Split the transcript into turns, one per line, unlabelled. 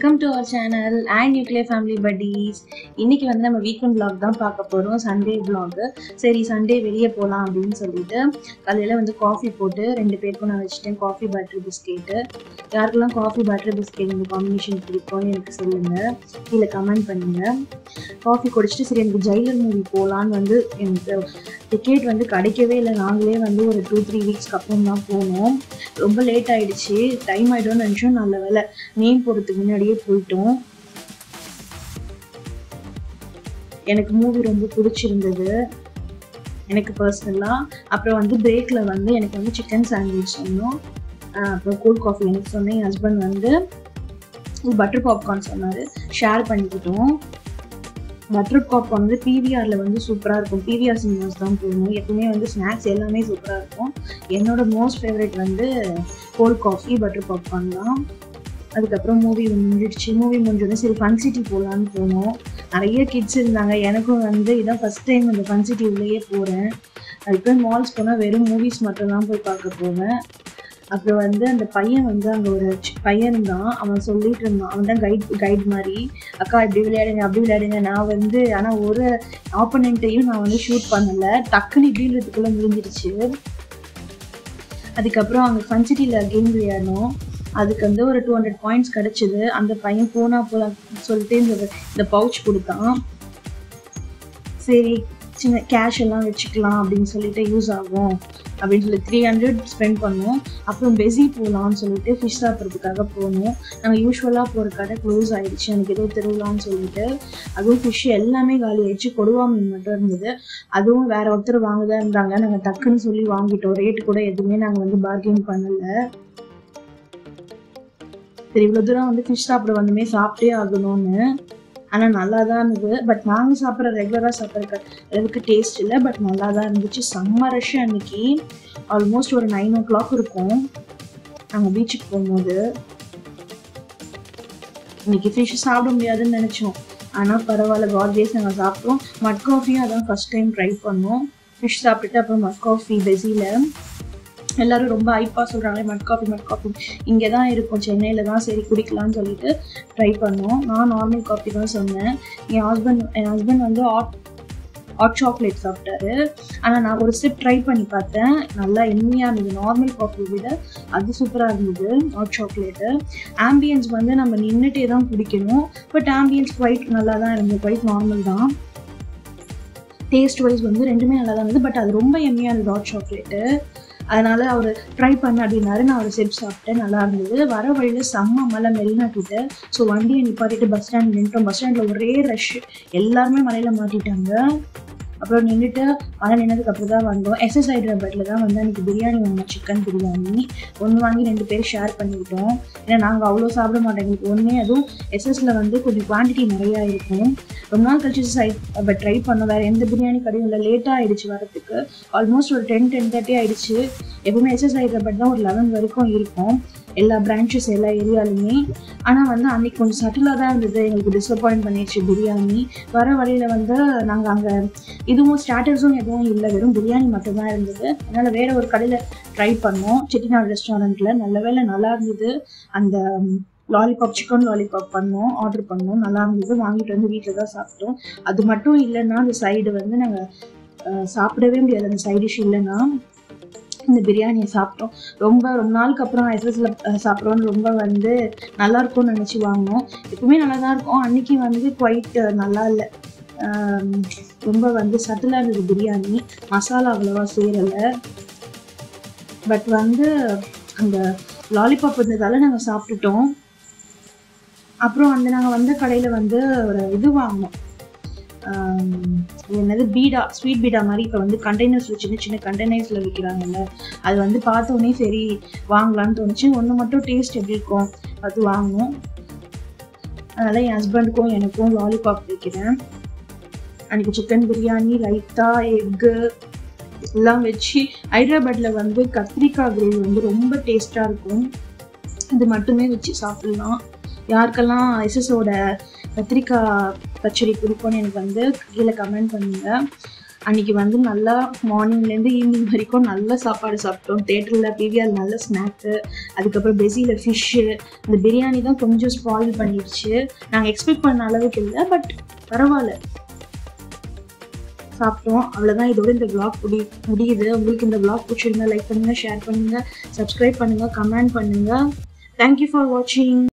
Welcome to our channel and nuclear family buddies இன்னைக்கு வந்து நம்ம வீக்கெண்ட் பிளாக் தான் பார்க்க போகிறோம் சண்டே பிளாக் சரி சண்டே வெளியே போகலாம் அப்படின்னு சொல்லிட்டு காலையில் வந்து காஃபி போட்டு ரெண்டு பேருக்கும் நான் வச்சுட்டேன். காஃபி பட்டர் பிஸ்கெட்டு யாருக்கெல்லாம் காஃபி பட்டர் பிஸ்கெட் இந்த காம்பினேஷன் பிடிக்கும்னு எனக்கு சொல்லுங்கள் கீழே கமெண்ட் பண்ணுங்கள் காஃபி குடிச்சிட்டு சரி எனக்கு ஜெயிலர் மூவி போகலான்னு வந்து எனக்கு டிக்கெட் வந்து கிடைக்கவே இல்லை. நாங்களே வந்து ஒரு டூ த்ரீ வீக்ஸ்க்கு அப்புறம் தான் போனோம். ரொம்ப லேட் ஆயிடுச்சு. டைம் ஆகிடும்னு நினச்சோம். நல்ல வேலை நேம் போகிறதுக்கு முன்னாடியே போயிட்டோம். எனக்கு மூவி ரொம்ப பிடிச்சிருந்தது. எனக்கு பர்சனலாக அப்புறம் வந்து பிரேக்கில் வந்து எனக்கு வந்து சிக்கன் சாண்ட்விச் சொன்னோம். அப்புறம் கோல்ட் காஃபி எனக்கு சொன்னேன். என் ஹஸ்பண்ட் வந்து பட்டர் பாப்கார்ன் சொன்னார். ஷேர் பண்ணிக்கிட்டோம். பட்டர் பாப்கார்ன் வந்து பிவிஆரில் வந்து சூப்பராக இருக்கும். பிவிஆர் சினிமாஸ் தான் போகணும். எப்பவுமே வந்து ஸ்நாக்ஸ் எல்லாமே சூப்பராக இருக்கும். என்னோட மோஸ்ட் ஃபேவரட் வந்து கோல்ட் காஃபி பட்டர் பாப்கார்ன் தான். அதுக்கப்புறம் மூவி முடிஞ்சிடுச்சு. மூவி முடிஞ்சோடனே சரி ஃபன் சிட்டி போகலான்னு போனோம். நிறைய கிட்ஸ் இருந்தாங்க. எனக்கும் வந்து இதான் ஃபஸ்ட் டைம் இந்த ஃபன் சிட்டி உள்ளேயே போகிறேன் அதுக்கப்புறம் மால்ஸ் போனால் வெறும் மூவிஸ் மட்டும் தான் போய் பார்க்க போவேன். அப்புறம் வந்து அந்த பையன் வந்து அங்கே ஒரு பையன் தான். அவன் சொல்லிட்டு இருந்தான். அவன் தான் கைட் கைட் மாதிரி அக்கா இப்படி விளையாடுங்க அப்படி விளையாடுங்க. நான் வந்து ஆனால் ஒரு ஆப்பனண்ட்டையும் நான் வந்து ஷூட் பண்ணலை. டக்குன்னு இப்படின்றதுக்குள்ளே முடிஞ்சிருச்சு அதுக்கப்புறம் அங்கே ஃபன் சிட்டியில் கேம் விளையாடணும். அதுக்கு வந்து ஒரு டூ ஹண்ட்ரட் பாயிண்ட்ஸ் கிடச்சிது. அந்த பையன் போனா போல சொல்லிட்டு இந்த இந்த பவுச் கொடுத்தான். சரி சின்ன கேஷ் எல்லாம் வச்சுக்கலாம் அப்படின்னு சொல்லிட்டு யூஸ் ஆகும். அப்படின்னு சொல்லி த்ரீ ஹண்ட்ரட் ஸ்பெண்ட் பண்ணோம். அப்புறம் பெஸி போகலான்னு சொல்லிட்டு ஃபிஷ் சாப்பிட்றதுக்காக போனோம். நாங்கள் யூஸ்வலாக போகிற கடை க்ளோஸ் ஆகிடுச்சு எனக்கு ஏதோ திருவிழான்னு சொல்லிட்டு. அதுவும் ஃபிஷ் எல்லாமே காலி ஆயிடுச்சு. கொடுவா மீன் மட்டும் இருந்தது. அதுவும் வேற ஒருத்தர் வாங்க தான் இருந்தாங்க. நாங்கள் டக்குன்னு சொல்லி வாங்கிட்டோம். ரேட்டு கூட எதுவுமே நாங்கள் வந்து பார்கெயின் பண்ணலை. சரி இவ்வளோ தூரம் வந்து ஃபிஷ் சாப்பிட வந்துமே சாப்பிட்டே ஆகணும்னு. ஆனால் நல்லா தான் இருந்தது பட் நாங்கள் சாப்பிட்ற ரெகுலராக சாப்பிட்ற அளவுக்கு டேஸ்ட் இல்லை. பட் நல்லா தான் இருந்துச்சு. செம்ம ரஷ் அன்னைக்கு. ஆல்மோஸ்ட் ஒரு நைன் ஓ கிளாக் இருக்கும் நாங்கள் பீச்சுக்கு போகும்போது. இன்னைக்கு ஃபிஷ் சாப்பிட முடியாதுன்னு நினச்சோம். ஆனால் பரவாயில்ல காட் டேஸ் நாங்கள் சாப்பிட்டோம். மட் காஃபியும் அதான் ஃபஸ்ட் டைம் ட்ரை பண்ணோம். ஃபிஷ் சாப்பிட்டுட்டு அப்புறம் மட் காஃபி பெஸியில் எல்லாரும் ரொம்ப ஐப்பாக சொல்கிறாங்க மட் காஃபி மட் காஃபி இங்கே தான் இருக்கும் சென்னையில் தான் சரி குடிக்கலாம்னு சொல்லிட்டு ட்ரை பண்ணோம். நான் நார்மல் காஃபி தான் சொன்னேன். என் ஹஸ்பண்ட் என் ஹஸ்பண்ட் வந்து ஹாட் ஹாட் சாக்லேட் சாப்பிட்டாரு. ஆனால் நான் ஒரு ஸ்டெப் ட்ரை பண்ணி பார்த்தேன். நல்லா எம்மியாக இருந்தது. நார்மல் காஃபி விட அது சூப்பராக இருந்தது ஹாட் சாக்லேட்டு ஆம்பியன்ஸ் வந்து நம்ம நின்றுட்டே தான் குடிக்கணும். பட் ஆம்பியன்ஸ் குவைட் நல்லா தான் இருந்தது குவைட் நார்மல் தான். டேஸ்ட் வைஸ் வந்து ரெண்டுமே நல்லா தான் இருந்தது. பட் அது ரொம்ப எம்மியாக இருந்தது ஹாட் சாக்லேட்டு அதனால அவர் ட்ரை பண்ண அப்படின்னாரு. நான் ஒரு செப் சாப்பிட்டேன். நல்லா இருந்தது. வர வழியில் செம்ம மலை மெரினா கிட்ட. ஸோ வண்டியை நிப்பாட்டிட்டு பஸ் ஸ்டாண்ட் நின்றுட்டோம் பஸ் ஸ்டாண்டில் ஒரே ரஷ் எல்லாருமே மலையில் மாட்டிட்டாங்க. அப்புறம் நின்றுட்டு மழை நின்னதுக்கு அப்புறம் தான் வந்தோம் எஸ்எஸ் ஹைதராபாத்தில் தான் வந்து அன்றைக்கி பிரியாணி வாங்கினோம் சிக்கன் பிரியாணி. ஒன்று வாங்கி ரெண்டு பேர் ஷேர் பண்ணிக்கிட்டோம். ஏன்னா நாங்கள் அவ்வளோ சாப்பிட மாட்டோம். எங்களுக்கு ஒன்றே அதுவும் எஸ்எஸில் வந்து கொஞ்சம் குவான்டிட்டி நிறையா இருக்கும். ரொம்ப நாள் கழிச்சு சைட் அப்போ ட்ரை பண்ணோம். வேறு எந்த பிரியாணி கடையும் இல்லை. லேட்டாக ஆகிடுச்சு வரத்துக்கு ஆல்மோஸ்ட் ஒரு டென் டென் தேர்ட்டி ஆகிடுச்சு எப்பவுமே எஸ்எஸ் ஹைதராபாத் தான் ஒரு லெவன் வரைக்கும் இருக்கும். எல்லா பிரான்ச்சஸ் எல்லா ஏரியாலுமே ஆனால் வந்து அன்றைக்கி கொஞ்சம் சட்டிலாக தான் இருந்தது. எங்களுக்கு டிசப்பாயிண்ட் பண்ணிடுச்சு பிரியாணி. வர வழியில் வந்து நாங்கள் அங்கே இதுவும் ஸ்டார்டர்ஸும் எதுவும் இல்லை. வெறும் பிரியாணி மட்டும்தான் இருந்தது. அதனால் வேற ஒரு கடையில் ட்ரை பண்ணோம். செட்டிநாடு ரெஸ்டாரண்ட்டில் நல்ல வேளை நல்லா இருந்தது. அந்த லாலிபாப் சிக்கன் லாலிபாப் பண்ணோம். ஆர்டர் பண்ணோம். நல்லா இருந்தது. வாங்கிட்டு வந்து வீட்டில் தான் சாப்பிட்டோம். அது மட்டும் இல்லைன்னா அந்த சைடு வந்து நாங்கள் சாப்பிடவே முடியாது. அந்த சைடு டிஷ் இல்லைன்னா இந்த பிரியாணியை சாப்பிட்டோம். ரொம்ப ரொம்ப நாளுக்கு அப்புறம் எஸ்எஸ்ல சாப்பிட்றோன்னு ரொம்ப வந்து நல்லா இருக்கும்னு நினச்சி வாங்கினோம். எப்பவுமே நல்லா தான் இருக்கும். அன்னைக்கு வந்து குவைட் நல்லா இல்லை. ரொம்ப வந்து சட்டிலாக இருந்தது பிரியாணி மசாலா அவ்வளோவா சேரலை. பட் வந்து அந்த லாலிபாப் இருந்ததால நாங்கள் சாப்பிட்டுட்டோம். அப்புறம் வந்து நாங்கள் வந்த கடையில் வந்து ஒரு இது வாங்கினோம். என்னது பீடா ஸ்வீட் பீடா மாதிரி இப்போ வந்து கண்டெய்னர்ஸ் சின்ன சின்ன கண்டெய்னர்ஸில் விற்கிறாங்கல்ல அது வந்து பார்த்தோன்னே சரி வாங்கலாம்னு தோணுச்சு. ஒன்று மட்டும் டேஸ்ட் எப்படி இருக்கும் அது வாங்கணும் அதனால் என் ஹஸ்பண்டுக்கும் எனக்கும் லாலிபாப் வைக்கிறேன். அன்றைக்கி சிக்கன் பிரியாணி ரைத்தா எக்கு எல்லாம் வச்சு ஹைதராபாத்தில் வந்து கத்திரிக்காய் கிரேவி வந்து ரொம்ப டேஸ்ட்டாக இருக்கும். இது மட்டுமே வச்சு சாப்பிட்லாம். யாருக்கெல்லாம் எஸ்எஸோட கத்திரிக்காய் பச்சடி பிடிக்கும்னு எனக்கு வந்து கீழே கமெண்ட் பண்ணுங்க. அன்னைக்கு வந்து நல்லா மார்னிங்லேருந்து ஈவினிங் வரைக்கும் நல்ல சாப்பாடு சாப்பிட்டோம். தேட்டரில் பிவிஆர் நல்ல ஸ்நாக்கு அதுக்கப்புறம் பெஸியில் ஃபிஷ்ஷு இந்த பிரியாணி தான் கொஞ்சம் ஸ்பாயில் பண்ணிடுச்சு நாங்கள் எக்ஸ்பெக்ட் பண்ண அளவுக்கு இல்லை பட் பரவாயில்ல. சாப்பிட்டோம். அவ்வளோதான் இதோட இந்த பிளாக் முடி முடியுது. உங்களுக்கு இந்த பிளாக் பிடிச்சிருந்தா லைக் பண்ணுங்கள் ஷேர் பண்ணுங்கள் சப்ஸ்கிரைப் பண்ணுங்கள் கமெண்ட் பண்ணுங்கள் தேங்க்யூ ஃபார் வாட்சிங்